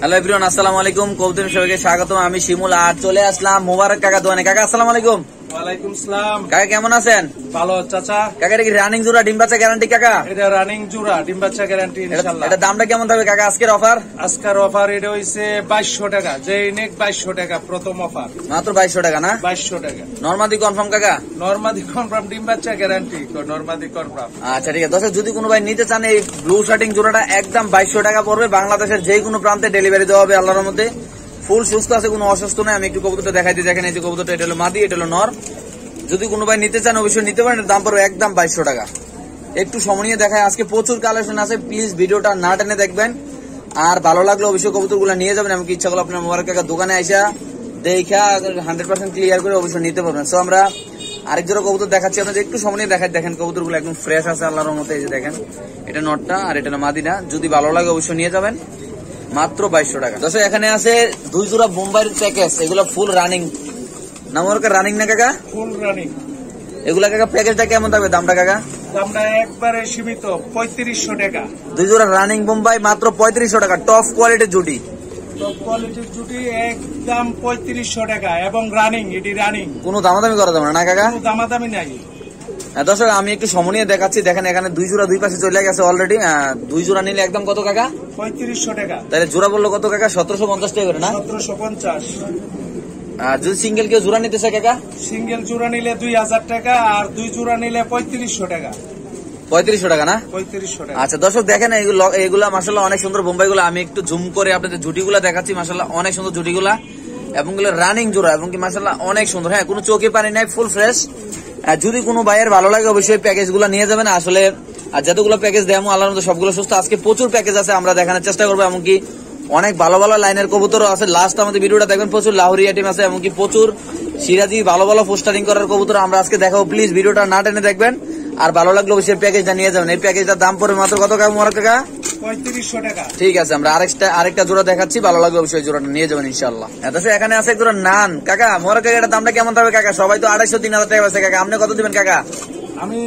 Hello everyone, আসসালামু আলাইকুম। কবুতর সবাইকে স্বাগত আমি শিমুল আর চলে আসলাম মুবারক কাকা দোয়ানে কাকা, আসসালামু আলাইকুম। ওয়ালাইকুম সালাম। কাকা কেমন আছেন? ভালো চাচা। কাকা এটা কি রানিং জোড়া ডিম বাচ্চা গ্যারান্টি কাকা? এটা রানিং জুরা ডিম বাচ্চা গ্যারান্টি এটা- এটা দামটা কেমন থাকবে কাকা আজকের অফার আজকের অফার এটা হইছে বাইশশো টাকা। যে নেক বাইশশো টাকা প্রথম অফার মাত্র বাইশশো টাকা না? বাইশশো টাকা। নর্মাদি কনফার্ম কাকা? নর্মাদি কনফার্ম ডিম বাচ্চা গ্যারান্টি নর্মাদি কনফার্ম আচ্ছা ঠিক আছে। দর্শক যদি কোনো ভাই নিতে চান এই ব্লু শার্টিং জোড়াটা একদম বাইশশো টাকা পড়বে। বাংলাদেশের যে কোনো প্রান্তে ডেলিভারি দেওয়া হবে আল্লাহর মধ্যে ফুল সুস্থ আছে, কোনো অসুস্থ নয় আমি একটু কবুতরটা দেখাই দিই। দেখেন এই যে কবুতরটা, এটা হলো মাদি, এটা হলো নর। যদি কোনো ভাই নিতে চান, অবশ্যই নিতে পারেন দাম পড়বে একদম বাইশশো টাকা। একটু সমনীয় দেখায় আজকে প্রচুর কালেকশন আছে প্লিজ ভিডিওটা না টেনে দেখবেন। আর ভালো লাগলে অবশ্যই কবুতরগুলো নিয়ে যাবেন, এমনকি ইচ্ছা করলে আপনার মোবারক কাকা দোকানে আইসা দেখা হান্ড্রেড পার্সেন্ট ক্লিয়ার করে অবশ্যই নিতে পারবেন। সো আমরা আরেক জোড়া কবুতর দেখাচ্ছি, আপনাদের একটু সময় দেখায় দেখেন কবুতরগুলো একদম ফ্রেশ আছে, আল্লাহর মতো এই যে দেখেন। এটা নটটা আর এটা মাদিনা যদি ভালো লাগে অবশ্যই নিয়ে যাবেন। মাত্র বাইশশো টাকা। দর্শক এখানে আছে দুই জোড়া বোম্বাইয়ের প্যাকেজ এগুলো ফুল রানিং নাম রানিং না কাকা? ফুল রানিং এগুলা কাকা প্যাকেজটা কেমন থাকবে দামটা কাকা? দামটা একবারে সীমিত পঁয়ত্রিশশো টাকা। দুই জোড়া রানিং বোম্বাই মাত্র পঁয়ত্রিশশো টাকা টপ কোয়ালিটির জুটি। টপ কোয়ালিটির জুটি একদম পঁয়ত্রিশশো টাকা এবং রানিং এটি রানিং কোনো দামাদামি করা যাবে না না কাকা? কোনো দামাদামি নাই। দর্শক আমি একটু সমনীয় দেখাচ্ছি। দেখেন এখানে দুই জোড়া দুই পাশে চলে গেছে অলরেডি দুই জোড়া নিলে একদম কত কাকা? পঁয়ত্রিশশো টাকা। তাহলে জোড়া বলল কত কাকা? সতেরোশো পঞ্চাশ টাকা করে না? সতেরোশো পঞ্চাশ। আর যদি সিঙ্গেল কেউ জোড়া নিতে চায় কাকা? সিঙ্গেল জোড়া নিলে দুই হাজার টাকা আর দুই জোড়া নিলে পঁয়ত্রিশশো টাকা। পঁয়ত্রিশশো টাকা না? পঁয়ত্রিশশো টাকা। আচ্ছা দর্শক দেখেন এগুলো এগুলা মাসাল্লাহ অনেক সুন্দর বোম্বাই গুলো আমি একটু জুম করে আপনাদের জুটিগুলা দেখাচ্ছি। মাসাল্লাহ অনেক সুন্দর জুটিগুলা। এবং রানিং জোড়া এবং কি মাসাল্লাহ অনেক সুন্দর। হ্যাঁ কোনো চোখে পানি নাই ফুল ফ্রেশ যদি কোনো ভাইয়ের ভালো লাগে, অবশ্যই প্যাকেজগুলো নিয়ে যাবেন। আসলে, আর যতগুলো প্যাকেজ দেবো আল্লাহর মতো সবগুলো সুস্থ। আজকে প্রচুর প্যাকেজ আছে, আমরা দেখানোর চেষ্টা করব, এমনকি অনেক ভালো ভালো লাইনের কবুতরও আছে। লাস্ট আমাদের ভিডিওটা দেখবেন, প্রচুর লাহোরিয়া টিম আছে, এমনকি প্রচুর সিরাজি ভালো ভালো পোস্টারিং করার কবুতর আমরা আজকে দেখাবো। প্লিজ ভিডিওটা না টেনে দেখবেন। আর ভালো লাগলে অবশ্যই প্যাকেজটা নিয়ে যাবেন। এই প্যাকেজটার দাম পড়বে মাত্র কত মোবারক টাকা পঁয়ত্রিশশো ঠিক আছে, আমরা আরেকটা আরেকটা জোড়া দেখাচ্ছি, ভালো জোড়াটা নিয়ে যাবেন ইনশাল্লাহ এত এখানে আছে জোড়া নান। কাকা দামটা কেমন কাকা? সবাই তো আড়াইশো হাজার আছে কাকা। আপনি কত দিবেন, কাকা? আমি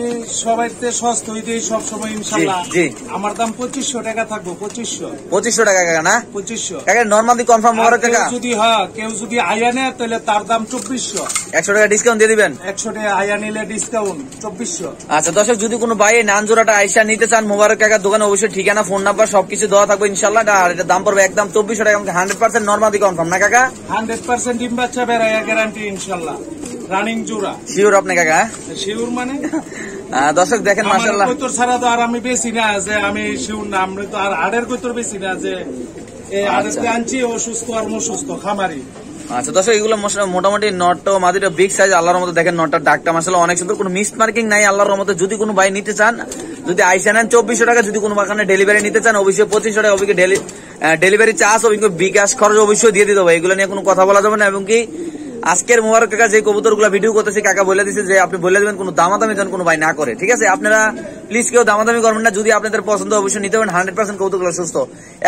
সবাইতে সস্তাই দিই সব সময় জি, জি। আমার দাম পঁচিশশো টাকা থাকব পঁচিশশো। পঁচিশশো টাকা কাকা না? পঁচিশশো। কাকা নর্মালি কনফার্ম মোবারক কাকা? যদি হ্যাঁ কেউ যদি আয়া নেয় তাহলে তার দাম চব্বিশশো। একশো টাকা ডিসকাউন্ট দিয়ে দিবেন? একশো টাকা আয়া নিলে ডিসকাউন্ট চব্বিশশো। আচ্ছা দর্শক যদি কোনো ভাই এই নান জোড়াটা আইসা নিতে চান মোবারক কাকার দোকানে অবশ্যই ঠিকানা ফোন নাম্বার সবকিছু দেওয়া থাকবে ইনশাল্লাহ। আর এটা দাম পড়বে একদম চব্বিশশো টাকা হান্ড্রেড পার্সেন্ট নর্মালি কনফার্ম না কাকা? হান্ড্রেড পার্সেন্ট ডিম বাচ্চা বেড়াইয়া গ্যারান্টি ইনশাল্লাহ। রানিং জোড়া। শিওর আপনি কাকা শিউর মানে? দর্শক দেখেন আমার মাসাল্লাহ কৈতর ছাড়া তো আর আমি বেশি না যে আমি শিউর না তো আর আড়ের কৈতর বেশি না যে আচ্ছা। আনছি আর খামারি। আচ্ছা দর্শক এগুলো মোটামুটি নটটা মাদিটা বিগ সাইজ আল্লাহর মতো দেখেন নটটা ডাকটা মাসাল অনেক সুন্দর কোনো মিস মার্কিং নাই আল্লাহর মতো যদি কোনো ভাই নিতে চান যদি আইসা নেন চব্বিশশো টাকা যদি কোনো বাগানে ডেলিভারি নিতে চান অবশ্যই পঁচিশশো টাকা অবশ্যই ডেলিভারি চার্জ অবশ্যই বিকাশ খরচ অবশ্যই দিয়ে দিতে হবে। এগুলো নিয়ে কোনো কথা বলা যাবে না এবং কি আজকের মোবারক কাকা যে কবুতরগুলা ভিডিও করতেছে কাকা বলে দিচ্ছে যে আপনি বলে দেবেন কোনো দামাদামি যেন কোনো ভাই না করে। ঠিক আছে? আপনারা প্লিজ কেউ দামাদামি করবেন না। যদি আপনাদের পছন্দ অবশ্যই নিতে পারেন হান্ড্রেড পার্সেন্ট কবুতরগুলো সুস্থ।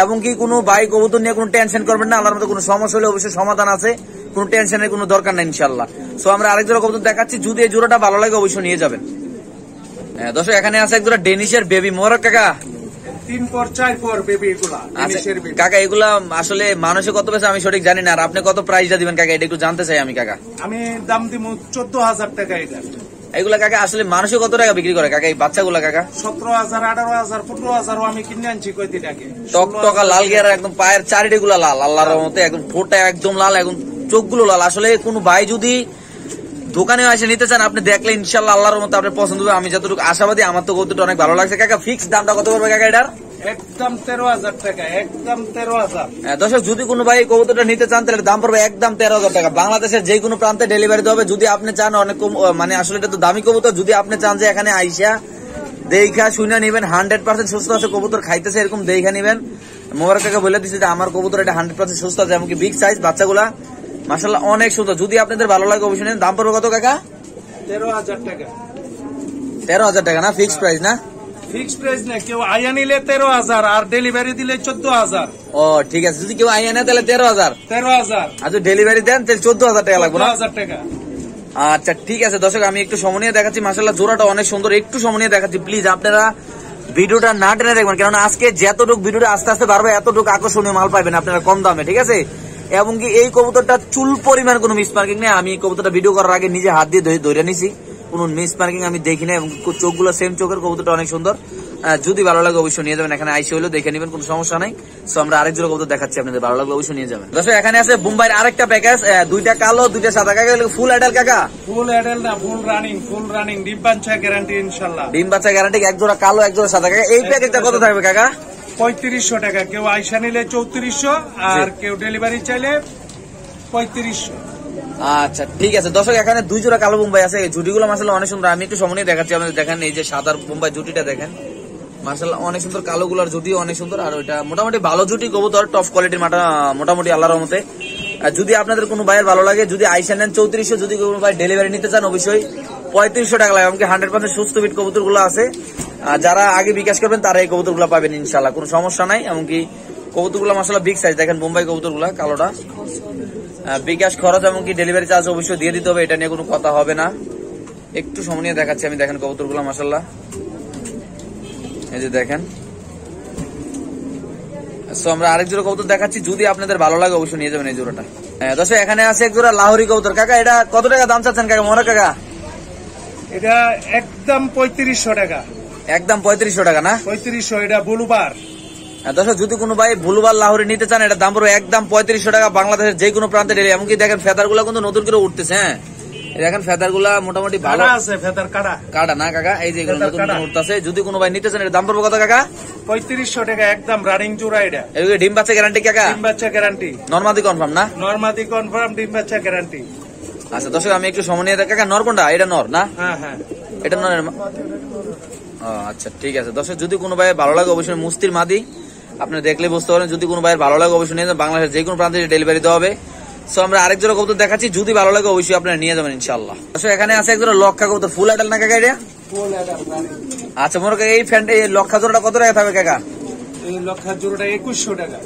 এবং কি কোনো ভাই কবুতর নিয়ে কোনো টেনশন করবেন না? আল্লাহর মতো কোনো সমস্যা হলে অবশ্যই সমাধান আছে। কোনো টেনশনের কোনো দরকার নেই ইনশাল্লাহ সো আমরা আরেক জোড়া কবুতর দেখাচ্ছি। যদি এই জোড়াটা ভালো লাগে অবশ্যই নিয়ে যাবেন। হ্যাঁ, দর্শক এখানে আছে এক জোড়া ডেনিশের বেবি মোবারক কাকা। তিন পর চার পর বেবি এগুলা আচ্ছা কাকা এগুলা আসলে মানুষে কত পেয়েছে আমি সঠিক জানি না আর আপনি কত প্রাইসটা দিবেন কাকা এটা একটু জানতে চাই আমি কাকা। আমি দাম দিব চোদ্দ হাজার টাকা এটা। এগুলা কাকা আসলে মানুষে কত টাকা বিক্রি করে কাকা এই বাচ্চাগুলা কাকা? সতেরো হাজার আঠারো হাজার পনেরো হাজারও আমি কিনে আনছি কয়দিন আগে। টকটকা লাল গিয়ার একদম পায়ের চারিটি গুলা লাল আল্লাহর মতে একদম ঠোঁটটা একদম লাল একদম চোখগুলো লাল। আসলে কোনো ভাই যদি দোকানে এসে নিতে চান আপনি দেখলে ইনশাল্লাহ আল্লাহর মতো আপনার পছন্দ হবে। আমি যতটুকু আশাবাদী আমার তো কৌতুকটা অনেক ভালো লাগছে। কাকা ফিক্স দামটা কত করবে কাকা এটার? একদম তেরো হাজার টাকা একদম তেরো হাজার। হ্যাঁ, দর্শক যদি কোনো ভাই কবুতরটা নিতে চান তাহলে দাম পড়বে একদম তেরো হাজার টাকা। বাংলাদেশের যে কোনো প্রান্তে ডেলিভারি দেওয়া হবে। যদি আপনি চান অনেক মানে আসলে এটা তো দামি কবুতর। যদি আপনি চান যে এখানে আইসা দেখা শুনে নিবেন হান্ড্রেড পার্সেন্ট সুস্থ আছে কবুতর খাইতেছে এরকম দেখা নিবেন। মোবারক কাকা বলে দিচ্ছে যে আমার কবুতর এটা হান্ড্রেড পার্সেন্ট সুস্থ আছে এমনকি বিগ সাইজ বাচ্চাগুলা। মাসাল্লাহ অনেক সুন্দর। যদি আপনাদের ভালো লাগে অবশ্যই নিন। দাম পড়বে কত কাকা? তেরো হাজার টাকা। তেরো হাজার টাকা না? ফিক্সড প্রাইস না? ফিক্স প্রাইস না কেউ আয়া নিলে তেরো হাজার আর ডেলিভারি দিলে চোদ্দ হাজার। ও ঠিক আছে। যদি কেউ আইয়া নেয় তাহলে তেরো হাজার। তেরো হাজার। আর যদি ডেলিভারি দেন তাহলে চোদ্দ হাজার টাকা লাগবে না? হাজার টাকা। আচ্ছা ঠিক আছে। দর্শক আমি একটু সমনীয় দেখাচ্ছি। মাসাল্লাহ জোড়াটা অনেক সুন্দর। একটু সমনীয় দেখাচ্ছি। প্লিজ আপনারা ভিডিওটা না টেনে দেখবেন। কেননা আজকে যতটুক ভিডিওটা আস্তে আস্তে বাড়বে এতটুকু আকর্ষণীয় মাল পাবেন আপনারা কম দামে ঠিক আছে? এবং কি এই কবুতরটা চুল পরিমাণ কোনো মিস মার্কিং নেই। আমি এই কবুতরটা ভিডিও করার আগে নিজে হাত দিয়ে ধরে- নিছি। কোনো মিস মার্কিং আমি দেখি না এবং চোখগুলো সেম চোখের কবুতরটা অনেক সুন্দর। যদি ভালো লাগে অবশ্যই নিয়ে যাবেন। এখানে আইসে হলেও দেখে নেবেন কোনো সমস্যা নাই। সো আমরা আরেক জোড়া কবুতর দেখাচ্ছি আপনাদের। ভালো লাগলে অবশ্যই নিয়ে যাবেন। দর্শক এখানে আছে মুম্বাইয়ের আরেকটা প্যাকেজ দুইটা কালো দুইটা সাদা। কাকা ফুল অ্যাডাল কাকা? ফুল অ্যাডেল না ফুল রানিং ফুল রানিং ডিব্বাঞ্চা গ্যারান্টি ইনশাল্লাহ ডিম বাচ্চা গ্যারান্টি এক জোড়া কালো এক জোড়া সাদা। কাকা এই প্যাকেজটা কত থাকবে কাকা? পঁয়ত্রিশশো টাকা। কেউ আইসা নিলে চৌত্রিশশো আর কেউ ডেলিভারি চাইলে পঁয়ত্রিশশো। আচ্ছা ঠিক আছে। দর্শক এখানে দুই জোড়া কালো বোম্বাই আছে। এই জুটিগুলো মাসাল্লাহ অনেক সুন্দর। আমি একটু সময় দেখাচ্ছি। আপনাদের দেখেন এই যে সাদার বোম্বাই জুটিটা দেখেন। মাসাল্লাহ অনেক সুন্দর কালো গুলার জুটি অনেক সুন্দর। আর ওইটা মোটামুটি ভালো জুটি কবুতর টপ কোয়ালিটির মাটা মোটামুটি আল্লাহর মতে যদি আপনাদের কোনো ভাইয়ের ভালো লাগে যদি আইসা নেন চৌত্রিশশো যদি কোনো ভাই ডেলিভারি নিতে চান অবশ্যই পঁয়ত্রিশশো টাকা লাগে। এমনকি হান্ড্রেড পার্সেন্ট সুস্থ বিট কবুতরগুলো আছে। যারা আগে বিকাশ করবেন, তারা এই কবুতরগুলো পাবেন ইনশাল্লাহ কোনো সমস্যা নাই, এমনকি কবুতরগুলো মাসাল্লাহ বিগ সাইজ দেখেন বোম্বাই কবুতরগুলা কালোটা বিকাশ খরচ এমনকি ডেলিভারি চার্জ অবশ্যই দিয়ে দিতে হবে, এটা নিয়ে কোনো কথা হবে না। একটু সময় নিয়ে দেখাচ্ছি আমি, দেখেন কবুতরগুলো মাসাল্লাহ এই যে দেখেন। সো আমরা আরেক জোড়া কবুতর দেখাচ্ছি, যদি আপনাদের ভালো লাগে, অবশ্যই নিয়ে যাবেন এই জোড়াটা। হ্যাঁ দর্শক, এখানে আছে এক জোড়া লাহোরি কবুতর। কাকা, এটা কত টাকা দাম চাচ্ছেন, কাকা? মরা কাকা? এটা একদম পঁয়ত্রিশশো টাকা। একদম পঁয়ত্রিশশো টাকা না? পঁয়ত্রিশশো এটা বুলুবার। হ্যাঁ, দর্শক যদি কোনো ভাই ভুলবার লাহোরি নিতে চান এটা দাম পড়বে একদম পঁয়ত্রিশশো টাকা বাংলাদেশের যে কোনো প্রান্তে ডেলি এমনকি দেখেন ফেদারগুলা কিন্তু নতুন করে উঠতেছে হ্যাঁ। দেখেন ফেদারগুলা মোটামুটি ভালো। আছে ফেদার কাটা কাটা না কাকা? এই যে নতুন। উঠতেছে। যদি কোনো ভাই নিতে চান এটা দাম পড়বে কত কাকা? পঁয়ত্রিশশো টাকা একদম রানিং জোড়া এটা। এগুলো ডিম বাচ্চা গ্যারান্টি কাকা? ডিম বাচ্চা গ্যারান্টি নর্মাদি কনফার্ম না? নর্মাদি কনফার্ম ডিম বাচ্চা গ্যারান্টি আচ্ছা দর্শক আমি একটু সময় নিয়ে কাকা নর কোনটা? এটা নর না? হ্যাঁ হ্যাঁ। এটা নর ও আচ্ছা ঠিক আছে। দর্শক যদি কোনো ভাই ভালো লাগে অবশ্যই মুস্তির মাদি আপনি দেখলে বুঝতে পারেন যদি কোনো ভাইয়ের ভালো লাগে অবশ্যই নিয়ে যাবেন। বাংলাদেশের যে কোনো প্রান্তে ডেলিভারি দেওয়া হবে। সো আমরা আরেক জোড়া কবুতর দেখাচ্ছি। যদি ভালো লাগে অবশ্যই আপনারা নিয়ে যাবেন ইনশাল্লাহ দর্শক এখানে আছে এক জোড়া লক্ষা কবুতর। ফুল আইডাল না কাকা এটা? আচ্ছা মনে এই ফ্যান্ট এই লক্ষা জোড়াটা কত টাকা থাকবে কাকা? এই লক্ষার জোড়াটা একুশশো টাকা।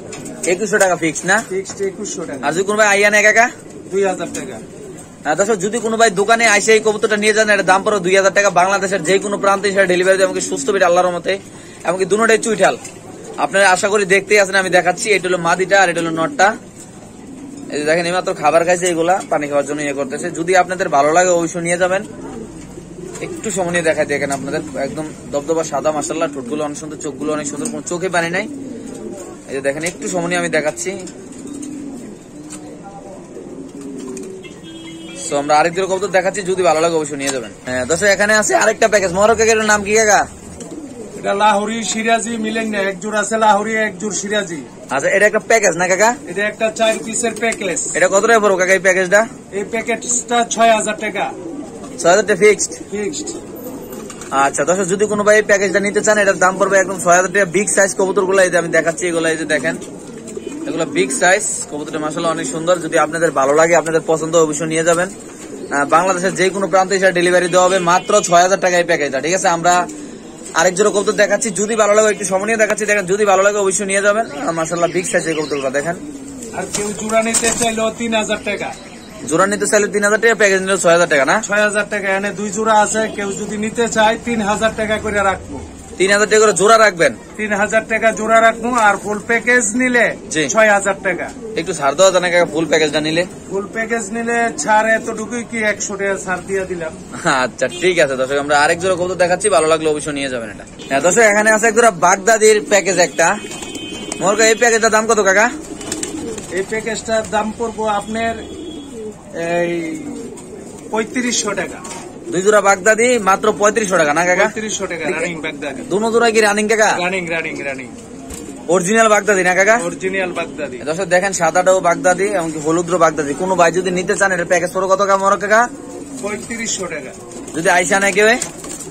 একুশশো টাকা ফিক্স না? ফিক্সড একুশশো টাকা। আর যদি কোনো ভাই আইয়া নেয় কাকা? দুই হাজার টাকা। দর্শক যদি কোনো ভাই দোকানে আইসে এই কবুতরটা নিয়ে যান এটা দাম পড়ো দুই হাজার টাকা। বাংলাদেশের যে কোনো প্রান্তে সেটা ডেলিভারি দেয়, এমনকি সুস্থ পেটে আল্লাহর মতে এমনকি দুটাই চুইঠাল। আপনারা আশা করি দেখতেই আছেন, আমি দেখাচ্ছি। এটা হলো মাদিটা আর এটা হলো নটটা। এই যে দেখেন, এইমাত্র খাবার খাইছে এগুলা, পানি খাওয়ার জন্য ইয়ে করতেছে। যদি আপনাদের ভালো লাগে, অবশ্যই নিয়ে যাবেন। একটু সময় দেখাই দেখেন আপনাদের। একদম দবদবা সাদা মাসাল্লাহ ঠোঁটগুলো অনেক সুন্দর, চোখগুলো অনেক সুন্দর, কোনো চোখে পানি নাই। এই যে দেখেন, একটু সময় আমি দেখাচ্ছি। সো আমরা আরেক কবুতর দেখাচ্ছি যদি ভালো লাগে অবশ্যই নিয়ে যাবেন। হ্যাঁ দর্শক এখানে আছে আরেকটা প্যাকেজ মহরক কেকের নাম কি কাকা? এটা লাহোরি সিরাজি মিলেন না এক জোড় আছে লাহোরি এক জোড় সিরাজি। আচ্ছা এটা একটা প্যাকেজ না কাকা? এটা একটা চার পিসের প্যাকেজ এটা কত টাকা পড়ব কাকা এই প্যাকেজটা এই প্যাকেটটা ছয় হাজার টাকা। ছয় হাজার টাকা ফিক্সড ফিক্সড আচ্ছা দর্শক যদি কোনো ভাই প্যাকেজটা নিতে চান এটার দাম পড়বে একদম ছয় হাজার টাকা। বিগ সাইজ কবুতরগুলো আমি দেখাচ্ছি এগুলো এই যে দেখেন। এগুলো বিগ সাইজ কবুতরের মাসালা অনেক সুন্দর। যদি আপনাদের ভালো লাগে আপনাদের পছন্দ অবশ্যই নিয়ে যাবেন। বাংলাদেশের যে কোনো প্রান্তে এসে ডেলিভারি দেওয়া হবে মাত্র ছয় হাজার টাকা এই প্যাকেজটা ঠিক আছে? আমরা আরেক জোড়া কবুতর দেখাচ্ছি। যদি ভালো লাগে একটু সময় নিয়ে দেখাচ্ছি। দেখেন যদি ভালো লাগে অবশ্যই নিয়ে যাবেন। মাসাল্লাহ বিগ সাইজ এই কবুতরগুলো দেখেন। আর কেউ জোড়া নিতে চাইলেও তিন হাজার টাকা। জোড়া নিতে চাইলে তিন হাজার টাকা প্যাকেজ নিলে ছয় হাজার টাকা না? ছয় হাজার টাকা এনে দুই জোড়া আছে। কেউ যদি নিতে চায় তিন হাজার টাকা করে রাখব। তিন হাজার টাকা করে জোড়া রাখবেন? তিন হাজার টাকা জোড়া রাখব আর ফুল প্যাকেজ নিলে। ছয় হাজার টাকা। একটু ছাড় দেওয়া জানা কাকা ফুল প্যাকেজটা নিলে। ফুল প্যাকেজ নিলে ছাড় এতটুকুই কি একশো টাকা ছাড় দিয়ে দিলাম। আচ্ছা ঠিক আছে দর্শক আমরা আরেক জোড়া কবুতর দেখাচ্ছি ভালো লাগলে অবশ্যই নিয়ে যাবেন এটা। হ্যাঁ দর্শক এখানে আছে এক জোড়া বাগদাদির প্যাকেজ একটা। মোর এই প্যাকেজটার দাম কত কাকা? এই প্যাকেজটার দাম পড়ব আপনার এই পঁয়ত্রিশশো টাকা। দুই জোড়া বাগদাদি মাত্র পঁয়ত্রিশশো টাকা না কাকা? পঁয়ত্রিশশো টাকা রানিং বাগদাদি। দুনো জোড়া কি রানিং কাকা? রানিং রানিং রানিং অরিজিনাল বাগদাদি না কাকা? অরিজিনাল বাগদাদি। দর্শক দেখেন সাদাটাও বাগদাদি এমনকি হলুদ্র বাগদাদি। কোনো ভাই যদি নিতে চান এটা প্যাকেজ পড়ো কত কাকা কাকা? পঁয়ত্রিশশো টাকা। যদি আইসা নেয় কেউ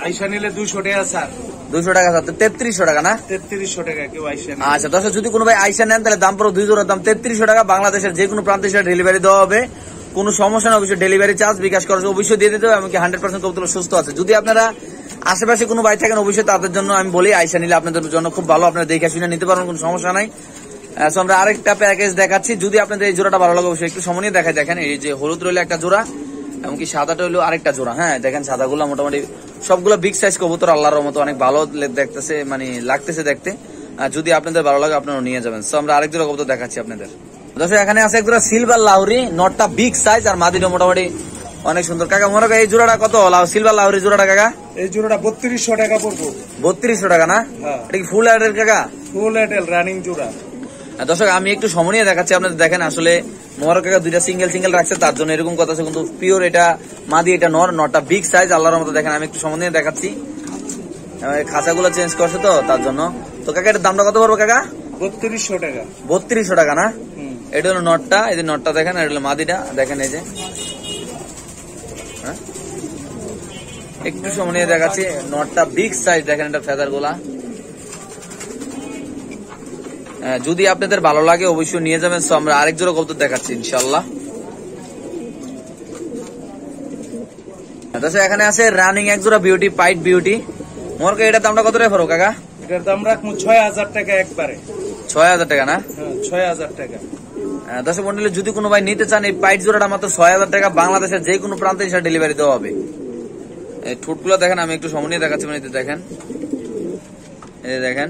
আইসা নিলে দুইশো টাকা স্যার। দুইশো টাকা সাথে তেত্রিশশো টাকা না? তেত্রিশশো টাকা কেউ আইসা আচ্ছা দর্শক যদি কোনো ভাই আইসা নেন তাহলে দাম পড়ো দুই জোড়ার দাম তেত্রিশশো টাকা। বাংলাদেশের যে কোনো প্রান্তে সেটা ডেলিভারি দেওয়া হবে। কোনো সমস্যা না, অবশ্যই ডেলিভারি চার্জ বিকাশ খরচ অবশ্যই দিয়ে দিতে হবে, এমনকি হান্ড্রেড পার্সেন্ট কবুতর সুস্থ আছে। যদি আপনারা আশেপাশে কোনো ভাই থাকেন, অবশ্যই তাদের জন্য আমি বলি আইসা নিলে আপনাদের জন্য খুব ভালো, আপনারা দেখে শুনে নিতে পারবেন, কোনো সমস্যা নাই। আমরা আরেকটা প্যাকেজ দেখাচ্ছি। যদি আপনাদের এই জোড়াটা ভালো লাগে, অবশ্যই একটু সময় দেখায় দেখেন, এই যে হলুদ রইল একটা জোড়া, এমনকি সাদাটা হইল আরেকটা জোড়া। হ্যাঁ দেখেন সাদাগুলো মোটামুটি সবগুলো বিগ সাইজ কবুতর, আল্লাহর মতো অনেক ভালো দেখতেছে মানে লাগতেছে দেখতে। যদি আপনাদের ভালো লাগে আপনারা নিয়ে যাবেন। তো আমরা আরেক জোড়া কবুতর দেখাচ্ছি আপনাদের। দর্শক এখানে আছে এক জোড়া সিলভার লাউরি নটটা বিগ সাইজ আর মাদিটা মোটামুটি অনেক সুন্দর। কাকা মনে এই জোড়াটা কত? লাউ সিলভার লাউরি জোড়াটা কাকা? এই জোড়াটা বত্রিশশো টাকা পড়ব। বত্রিশশো টাকা না? হ্যাঁ। এটা কি ফুল অ্যাডের কাকা? ফুল এডেল রানিং জোড়া। দর্শক আমি একটু সমনীয় দেখাচ্ছি আপনাদের দেখেন আসলে মোহর কাকা দুইটা সিঙ্গেল সিঙ্গেল রাখছে তার জন্য এরকম কথা আছে কিন্তু পিওর এটা মাদি এটা নর নটা বিগ সাইজ আল্লাহর মতো দেখেন আমি একটু সমনীয় দেখাচ্ছি। খাঁচাগুলো চেঞ্জ করছে তো তার জন্য। তো কাকা এটার দামটা কত পড়বে কাকা? বত্রিশশো টাকা। বত্রিশশো টাকা না। এটা হলো নটটা এই যে নটটা দেখেন এটা হলো মাদিটা দেখেন এই যে। হ্যাঁ? একটু সমনীয় দেখাচ্ছি নটটা বিগ সাইজ দেখেন এটা ফেদারগুলা হ্যাঁ, যদি আপনাদের ভালো লাগে অবশ্যই নিয়ে যাবেন। তো আমরা আরেক জোড়া কবুতর দেখাচ্ছি ইনশাল্লাহ আচ্ছা এখানে আছে রানিং এক জোড়া বিউটি পাইট বিউটি মোর এটার দামটা কত রে ফরো কাকা? এটার দাম রাখব ছয় হাজার টাকা একবারে। ছয় হাজার টাকা না? হ্যাঁ ছয় হাজার টাকা। দর্শক মন্ডলী যদি কোনো ভাই নিতে চান এই পাইট জোড়াটা মাত্র ছয় হাজার টাকা বাংলাদেশের যে কোনো প্রান্তে সেটা ডেলিভারি দেওয়া হবে। এই ঠোঁটগুলো দেখেন আমি একটু সময় নিয়ে দেখাচ্ছি মানে দেখেন। এই দেখেন।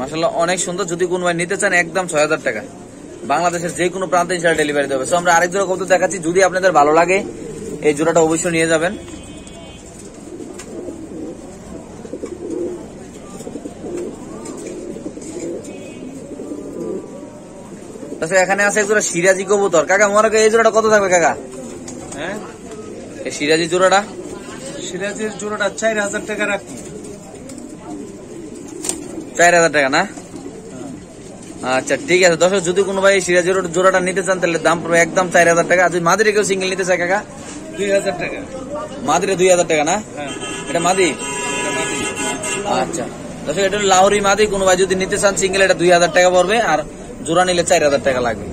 মাসাল্লাহ অনেক সুন্দর যদি কোনো ভাই নিতে চান একদম ছয় হাজার টাকা। বাংলাদেশের যে কোনো প্রান্তে সেটা ডেলিভারি হবে। So, আমরা আরেক জোড়া কত দেখাচ্ছি যদি আপনাদের ভালো লাগে এই জোড়াটা অবশ্যই নিয়ে যাবেন। তাছাড়া এখানে আছে এক জোড়া সিরাজি কবুতর। কাকা মনে এই জোড়াটা কত থাকবে কাকা? হ্যাঁ? এই সিরাজি জোড়াটা? সিরাজের জোড়াটা চার হাজার টাকা রাখব চার হাজার টাকা না? আচ্ছা ঠিক আছে। দর্শক যদি কোনো ভাই সিরাজি রোড জোড়াটা নিতে চান তাহলে দাম পড়বে একদম চার হাজার টাকা। যদি মাদিরে কেউ সিঙ্গেল নিতে চায় কাকা? দুই হাজার টাকা। মাদিরে দুই হাজার টাকা না? হ্যাঁ এটা মাদি? আচ্ছা। দর্শক এটা লাহোরি মাদি। কোনো ভাই যদি নিতে চান সিঙ্গেল এটা দুই হাজার টাকা পড়বে। আর জোড়া নিলে চার হাজার টাকা লাগবে।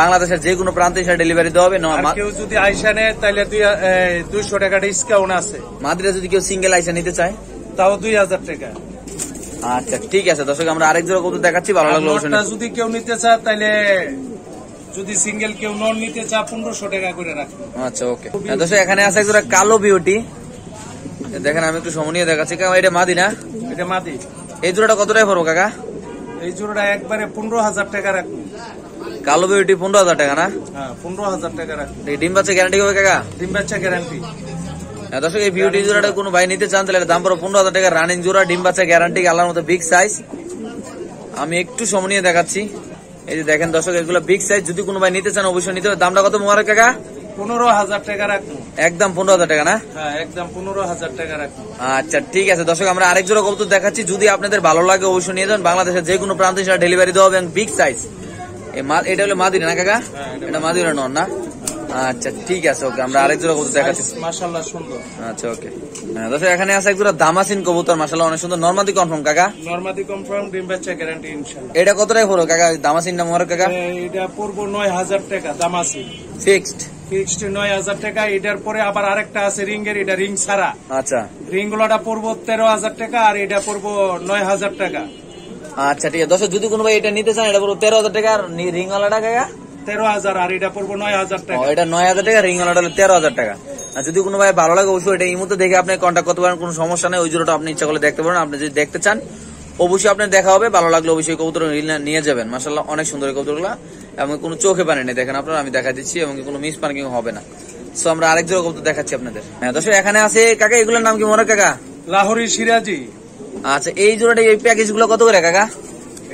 বাংলাদেশের যে কোনো প্রান্তে সেটা ডেলিভারি দেওয়া হবে কেউ যদি আইসা নেয় তাহলে দুইশো টাকা ডিসকাউন্ট আছে। মাদিরে যদি কেউ সিঙ্গেল আইসা নিতে চায়? তাও দুই হাজার টাকা। আচ্ছা ঠিক আছে দর্শক আমরা আরেক জোড়া কবুতর দেখাচ্ছি ভালো লাগল যদি কেউ নিতে চায় তাহলে যদি সিঙ্গেল কেউ নন নিতে চায় পনেরোশো টাকা করে রাখব আচ্ছা ওকে। দর্শক এখানে আছে একজোড়া কালো বিউটি দেখেন আমি একটু সমনীয় দেখাচ্ছি। কারণ এটা মাদি না? এটা মাদি। এই জোড়াটা কত টাকা পড়ব কাকা? এই জোড়াটা একবারে পনেরো হাজার টাকা রাখব। কালো বিউটি পনেরো হাজার টাকা না? হ্যাঁ পনেরো হাজার টাকা রাখব। ডিম বাচ্চা গ্যারান্টি হবে কাকা? ডিম বাচ্চা গ্যারান্টি দর্শক এই বিউটি জোড়াটা কোনো ভাই নিতে চান তাহলে দাম পড়ো পনেরো হাজার টাকা। রানিং জোড়া ডিম বাচ্চা গ্যারান্টি আল্লাহর মতো বিগ সাইজ আমি একটু সমনীয় দেখাচ্ছি। এই যে দেখেন দর্শক এগুলো বিগ সাইজ যদি কোনো ভাই নিতে চান অবশ্যই নিতে হবে। দামটা কত মোবারক কাকা? পনেরো হাজার টাকা রাখব। একদম পনেরো হাজার টাকা না? হ্যাঁ একদম পনেরো হাজার টাকা রাখব। আচ্ছা ঠিক আছে। দর্শক আমরা আরেক জোড়া কবুতর দেখাচ্ছি। যদি আপনাদের ভালো লাগে অবশ্যই নিয়ে যান। বাংলাদেশের যে কোনো প্রান্তে সেটা ডেলিভারি দেওয়া হবে বিগ সাইজ এটা হলো মাদিরা না কাকা? হ্যাঁ, এটা নন না? আচ্ছা ঠিক আছে ওকে। আমরা আরেক জোড়া কবুতর দেখাচ্ছি। সুন্দর। আচ্ছা ওকে। হ্যাঁ, দর্শক এখানে আছে এক জোড়া দামাসিন কবুতর মাসাল্লাহ অনেক সুন্দর। নর্মাদি কনফার্ম কাকা? নর্মাদি কনফার্ম ডিম বাচ্চা গ্যারান্টি ইনশাল্লাহ এটা কত টাকা কাকা? দামাসিন না মোহর কাকা? এটা নয় হাজার টাকা দাম আছে ফিক্সড ফিক্সড নয় হাজার টাকা এটার পরে আবার আরেকটা আছে রিং এর এটা রিং ছাড়া। আচ্ছা। রিং গুলোটা পড়ব তেরো হাজার টাকা আর এটা পড়ব নয় হাজার টাকা। আচ্ছা ঠিক আছে। দর্শক যদি কোনো ভাই এটা নিতে চান এটা পড়ব তেরো হাজার টাকা আর রিং তেরো হাজার আর এটা পড়ব নয় হাজার টাকা। এটা নয় হাজার টাকা রিং ওয়ালাটা তেরো হাজার টাকা। আর যদি কোনো ভাই ভালো লাগে অবশ্যই এটা এই মুহূর্তে দেখে আপনি কন্ট্যাক্ট করতে পারেন কোনো সমস্যা নেই ওই জন্য আপনি ইচ্ছা করলে দেখতে পারেন। আপনি যদি দেখতে চান অবশ্যই আপনার দেখা হবে ভালো লাগলে অবশ্যই কবুতর নিয়ে যাবেন। মাসাল্লাহ অনেক সুন্দর কবুতরগুলো এবং কোনো চোখে পানি নেই। দেখেন আপনারা আমি দেখা দিচ্ছি এবং কোনো মিস পার্কিং হবে না। সো আমরা আরেক জোড়া কবুতর দেখাচ্ছি আপনাদের। হ্যাঁ দর্শক এখানে আছে কাকা এগুলোর নাম কি মনে কাকা? লাহোরি সিরাজি। আচ্ছা এই জোড়াটা এই প্যাকেজগুলো কত করে কাকা?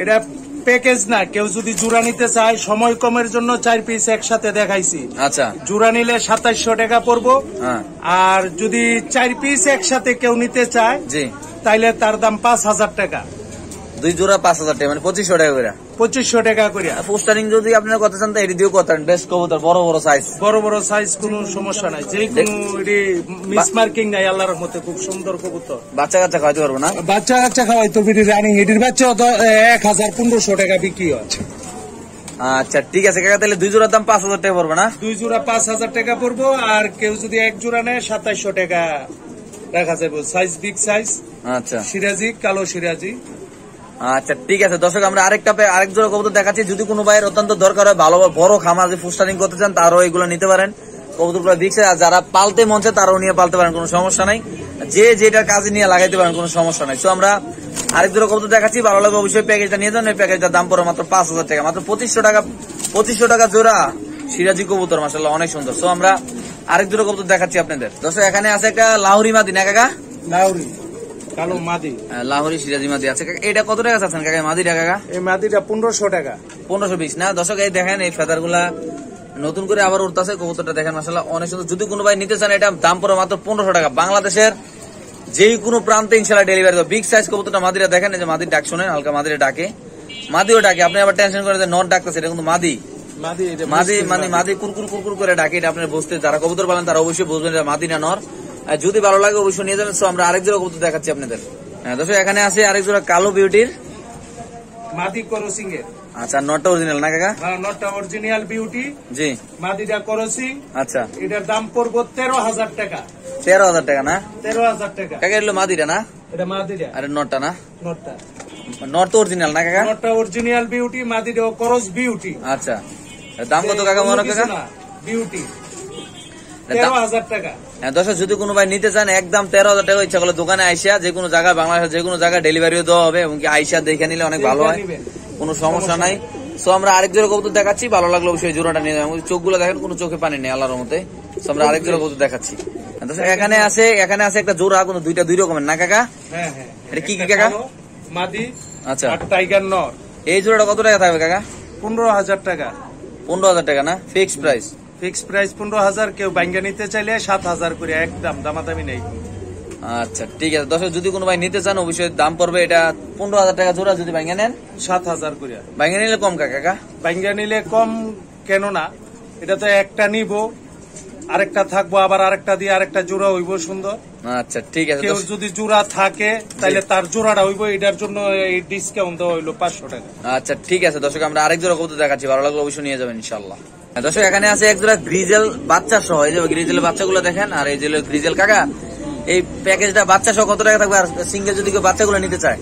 এটা প্যাকেজ না কেউ যদি জোড়া নিতে চায় সময় কমের জন্য চার পিস একসাথে দেখাইছি। আচ্ছা। জোড়া নিলে সাতাইশশো টাকা পড়ব। হ্যাঁ। আর যদি চার পিস একসাথে কেউ নিতে চায় জি। তাইলে তার দাম পাঁচ হাজার টাকা। দুই জোড়া পাঁচ হাজার টাকা মানে পঁচিশশো টাকা করে। পঁচিশশো টাকা করিয়া। পোস্টারিং যদি আপনার কথা চান এটি দিয়েও করতেন বেশ কবুতর বড় বড় সাইজ বড় বড় সাইজ কোনো সমস্যা নাই। যে কোনো মিসমার্কিং নাই আল্লাহর মতে খুব সুন্দর কবুতর। বাচ্চা কাচ্চা খাওয়াতে পারব না? বাচ্চা কাচ্চা খাওয়াই তো বিডি রানিং। এটির বাচ্চা তো এক হাজার পনেরোশো টাকা বিক্রি হয় আচ্ছা ঠিক আছে কাকা তাহলে দুই জোড়ার দাম পাঁচ হাজার টাকা পড়বে না? দুই জোড়া পাঁচ হাজার টাকা পড়ব আর কেউ যদি এক জোড়া নেয় সাতাইশশো টাকা রাখা যাবে। সাইজ বিগ সাইজ আচ্ছা। সিরাজি কালো সিরাজি। আচ্ছা ঠিক আছে। দর্শক, আমরা আরেকটা আরেক জোড়া কবুতর দেখাচ্ছি। যদি কোনো ভাইয়ের অত্যন্ত দরকার হয়, ভালো বড় খামার যে ফুস্টারিং করতে চান, তারও এগুলো নিতে পারেন। কবুতরগুলো দিচ্ছে, আর যারা পালতে মন চায়, তারাও নিয়ে পালতে পারেন, কোনো সমস্যা নাই। যে যেটার কাজে নিয়ে লাগাইতে পারেন, কোনো সমস্যা নাই। তো আমরা আরেক দুটো কবুতর দেখাচ্ছি। ভালো লাগবে অবশ্যই প্যাকেজটা নিয়ে যান। এই প্যাকেজটার দাম পড়ে মাত্র পাঁচ হাজার টাকা। মাত্র পঁচিশশো টাকা পঁচিশশো টাকা জোড়া সিরাজি কবুতর মাসাল্লাহ অনেক সুন্দর। তো আমরা আরেক দুটো কবুতর দেখাচ্ছি আপনাদের। দর্শক, এখানে আছে একটা লাহুরি মাদি না কাকা লাউরি। কালো মাদি। লাহোরি সিরাজি মাদি আছে। এটা কত টাকা চাচ্ছেন কাকা? মাদিটা কাকা? এই মাদিটা পনেরোশো টাকা। পনেরোশো বিশ না দর্শক এই দেখেন এই ফেদারগুলা নতুন করে আবার উঠতেছে কবুতরটা দেখেন মাসাল্লাহ অনেক সুন্দর। যদি কোনো ভাই নিতে চান এটা দাম পড়ে মাত্র পনেরোশো টাকা। বাংলাদেশের যেই কোনো প্রান্তে ইনশাল্লাহ ডেলিভারি বিগ সাইজ কবুতরটা মাদিরা দেখেন যে মাদির ডাক শুনেন হালকা মাদিরে ডাকে। মাদিও ডাকে। আপনি আবার টেনশন করে যে নট ডাকতেছে এটা কিন্তু মাদি। মাদি মানে মাদি কুরকুর কুরকুর করে ডাকে এটা আপনি বুঝতে যারা কবুতর পালেন তারা অবশ্যই বুঝবেন এটা মাদি না নর। যদি ভালো লাগে অবশ্যই নিয়ে যাবেন। আমরা আরেক জোড়া কবুতর দেখাচ্ছি আপনাদের। হ্যাঁ দর্শক এখানে আছে আরেক জোড়া কালো বিউটির মাদি করসিং এর। আচ্ছা নটটা অরিজিনাল না কাকা? হ্যাঁ, নটটা অরিজিনাল বিউটি জি। মাদিটা করসিং। আচ্ছা। এটার দাম পড়ব তেরো হাজার টাকা। না? তেরো হাজার টাকা। কাকা এগুলো মাদিটা না? এটা মাদিটা আরে নটটা না? নটটা নট অরিজিনাল না কাকা? নটটা অরিজিনাল বিউটি মাদিটা করস বিউটি আচ্ছা। দাম কত কাকা মনে হয় কাকা? বিউটি তেরো হাজার টাকা। হ্যাঁ, যদি কোনো ভাই নিতে চান একদম তেরো হাজার টাকা ইচ্ছা করলে দোকানে আইসা যে কোনো জায়গায় বাংলাদেশের যে কোনো জায়গায় ডেলিভারিও দেওয়া হবে এবং কি আইসা দেখে নিলে অনেক ভালো হয়। কোনো সমস্যা নাই। তো আমরা আরেক জোড়া কবুতর দেখাচ্ছি ভালো লাগল জোড়াটা নিয়ে চোখগুলো দেখেন কোনো চোখে পানি নেই আল্লাহর মতে আমরা আরেক জোড়া কবুতর দেখাচ্ছি। দর্শক, এখানে আছে এখানে আছে একটা জোড়া কোনো দুইটা দুই রকমের না কাকা? হ্যাঁ হ্যাঁ। এটা কি কি কাকা? মাদি আচ্ছা। টাইগার নর। এই জোড়াটা কত টাকা থাকবে কাকা? পনেরো হাজার টাকা। পনেরো হাজার টাকা না? ফিক্স প্রাইস ফিক্স প্রাইস পনেরো হাজার কেউ ব্যাঙ্গে নিতে চাইলে সাত হাজার করে একদম দামাদামি নেই। আচ্ছা ঠিক আছে। দর্শক যদি কোনো ভাই নিতে চান অবশ্যই দাম পড়বে এটা পনেরো হাজার টাকা জোড়া যদি ভাঙে নেন। সাত হাজার করে। ভাঙে নিলে কম কাকা কাকা? ব্যাঙ্গে নিলে কম কেন না? এটা তো একটা নিব আরেকটা থাকব আবার আরেকটা দিয়ে আরেকটা জোড়া হইব সুন্দর। আচ্ছা ঠিক আছে। কেউ যদি জোড়া থাকে তাহলে তার জোড়াটা হইব এটার জন্য এই ডিসকাউন্ট দেওয়া হইল পাঁচশো টাকা। আচ্ছা ঠিক আছে। দর্শক আমরা আরেক জোড়া কবুতর দেখাচ্ছি ভালো লাগলে অবশ্যই নিয়ে যাবেন ইনশাল্লাহ দর্শক এখানে আছে এক জোড়া গ্রিজেল বাচ্চা সহ। এই যে গ্রিজেল বাচ্চাগুলো দেখেন আর এই যে গ্রিজেল কাকা এই প্যাকেজটা বাচ্চা সহ কত টাকা থাকবে? আর সিঙ্গেল যদি কেউ বাচ্চাগুলো নিতে চায়?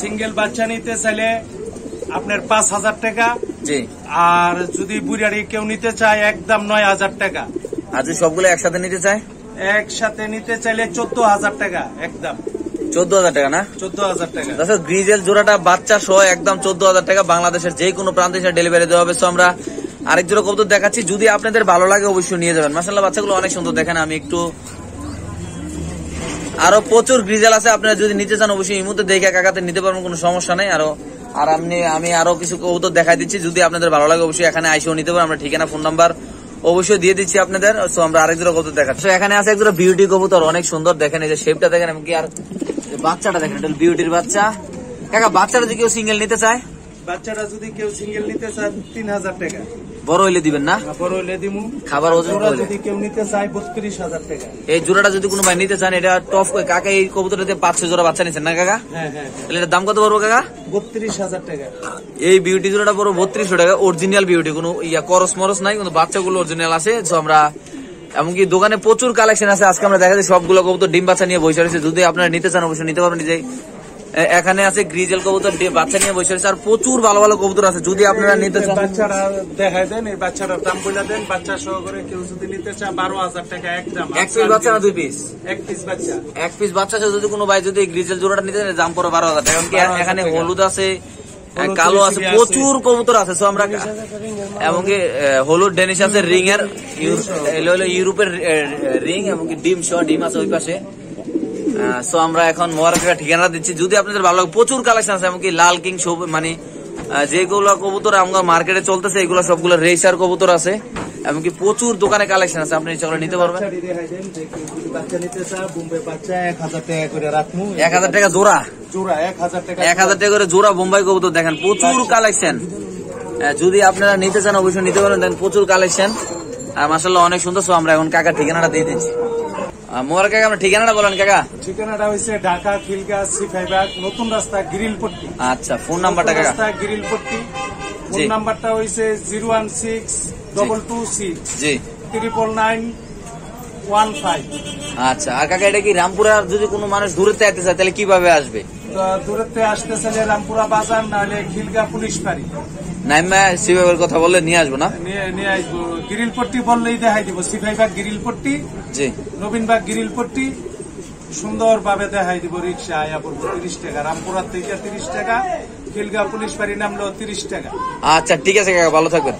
সিঙ্গেল বাচ্চা নিতে চাইলে আপনার পাঁচ হাজার টাকা। জি। আর যদি বুড়ারি কেউ নিতে চায় একদম নয় হাজার টাকা। আর যদি সবগুলো একসাথে নিতে চায়? একসাথে নিতে চাইলে চোদ্দ হাজার টাকা একদম। চোদ্দ হাজার টাকা না? চোদ্দ হাজার টাকা। দর্শক গ্রিজেল জোড়াটা বাচ্চা সহ একদম চোদ্দ হাজার টাকা। বাংলাদেশের যে কোনো প্রান্তে ডেলিভারি দেওয়া হবে। আমরা আরেক জোড়া কবুতর দেখাচ্ছি। যদি আপনাদের ভালো লাগে, অবশ্যই নিয়ে যাবেন। মাসাল্লাহ বাচ্চাগুলো অনেক সুন্দর দেখেন, আমি একটু আরও প্রচুর গ্রিজাল আছে, আপনারা যদি নিতে চান, অবশ্যই এই মুহূর্তে দেখে কাকাতে নিতে পারবেন, কোনো সমস্যা নেই। আরও আর আপনি আমি আরও কিছু কবুতর দেখাই দিচ্ছি, যদি আপনাদের ভালো লাগে, অবশ্যই এখানে আইসেও নিতে পারেন। আমরা ঠিকানা, ফোন নাম্বার অবশ্যই দিয়ে দিচ্ছি আপনাদের। তো আমরা আরেক কবুতর দেখাচ্ছি। এখানে আছে এক জোড়া বিউটি কবুতর, অনেক সুন্দর। দেখেন, এই যে শেপটা দেখেন, এমনকি আর বাচ্চাটা দেখেন, এটা বিউটির বাচ্চা। কাকা বাচ্চাটা যদি কেউ সিঙ্গেল নিতে চায়? বাচ্চারা যদি কেউ সিঙ্গেল নিতে চায়, তিন হাজার টাকা। বড় হইলে দিবেন না? বড় হইলে দিমু। খাবার ওজন যদি কেউ নিতে চায় বত্রিশ হাজার টাকা। এই জোড়াটা যদি কোনো ভাই নিতে চান এটা কাকা এই কবুতরটা দিয়ে পাঁচশো জোড়া বাচ্চা না কাকা? হ্যাঁ হ্যাঁ তাহলে এটার দাম কত পড়ব কাকা? বত্রিশ হাজার টাকা। এই বিউটি জোড়াটা পড়ব বত্রিশশো টাকা অরিজিনাল বিউটি কোনো ইয়া করস মরস নাই কিন্তু বাচ্চাগুলো অরিজিনাল আছে। তো আমরা এমনকি দোকানে প্রচুর কালেকশন আছে। আজকে আমরা দেখা যাচ্ছে সবগুলো কবুতর ডিম বাচ্চা নিয়ে বসে রয়েছে। যদি আপনারা নিতে চান অবশ্যই নিতে পারবেন। এ- এখানে আছে গ্রিজেল কবুতর বাচ্চা নিয়ে বসে আর প্রচুর ভালো ভালো কবুতর আছে। যদি আপনারা নিতে চান। বাচ্চারা দেন এই বাচ্চাটার দাম বলে দেন বাচ্চা কেউ যদি নিতে চায় বারো হাজার টাকা একদম এক পিস বাচ্চা না দুই পিস এক পিস বাচ্চা। এক পিস বাচ্চা যদি কোনো ভাই যদি গ্রিজেল জোড়াটা নিতে চান দাম পড়ে বারো হাজার টাকা। এখানে হলুদ আছে কালো আছে প্রচুর কবুতর আছে। তো আমরা আহ, হলুদ ডেনিশ আছে রিং এর হলো ইউরোপের রিং এমনকি ডিম সহ ডিম আছে ওই পাশে। সো আমরা এখন মোবারকের ঠিকানা দিচ্ছি। যদি আপনাদের ভালো লাগে, প্রচুর কালেকশন আছে, এমনকি লাল কিং সব মানে যেগুলো কবুতর আমরা মার্কেটে চলতেছে, এগুলো সবগুলো রেসার কবুতর আছে। এমনকি প্রচুর দোকানে কালেকশন আছে, আপনি করে নিতে পারবেন। এক হাজার টাকা জোড়া। এক হাজার টাকা করে জোড়া বোম্বাই কবুতর দেখেন, প্রচুর কালেকশন যদি আপনারা নিতে চান, অবশ্যই নিতে পারেন দেখেন প্রচুর কালেকশন মাসাল্লাহ অনেক সুন্দর সো আমরা এখন কাকা ঠিকানাটা দিয়ে দিচ্ছি। মোর কাকা আমরা ঠিকানাটা বলেন কাকা। ঠিকানাটা হয়েছে ঢাকা খিলগা সিফাইবাগ নতুন রাস্তা গিরিলপট্টি। আচ্ছা ফোন নাম্বারটা কাকা। রাস্তা গিরিলপট্টি। ফোন নাম্বারটা হয়েছে zero one six double two six. জি। ট্রিপল নাইন ওয়ান ফাইভ আচ্ছা আর কাকা এটা কি রামপুরার যদি কোনো মানুষ দূরে আসতে চায় তাহলে কীভাবে আসবে? দূরত্বে আসতে চাইলে রামপুরা বাজার নাহলে খিলগা পুলিশ পারি নাইমা কথা বললে নিয়ে আসব না? নিয়ে আসব। গিরিলপট্টি বললেই দেখাই দিব। সিফাইবাগ গিরিলপট্টি জি। নবীনবাগ গিরিলপট্টি সুন্দরভাবে দেখাই দিব রিক্সা আয়া পড়ব তিরিশ টাকা রামপুরার থেকে তিরিশ টাকা খিলগা পুলিশ বাড়ি নামলো তিরিশ টাকা। আচ্ছা ঠিক আছে কাকা ভালো থাকবেন।